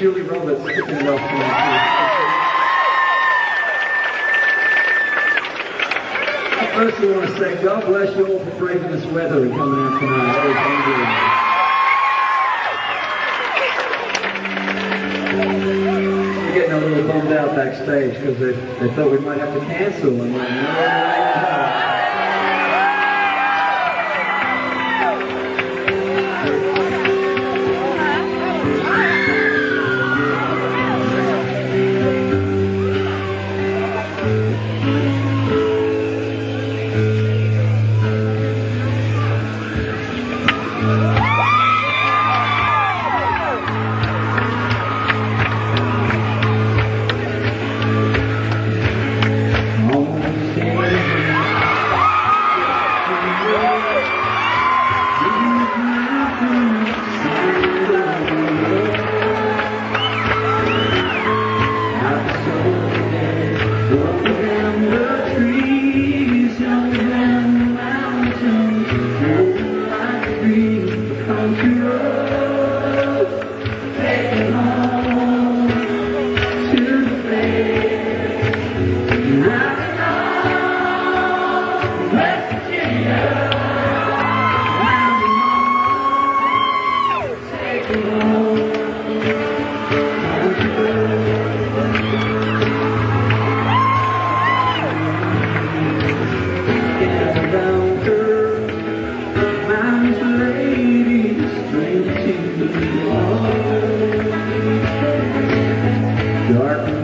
Julie Roberts kicking it off tonight. First, we want to say God bless you all for braving this weather and coming out tonight. We're getting a little bummed out backstage because they, they thought we might have to cancel. And like, no, dark.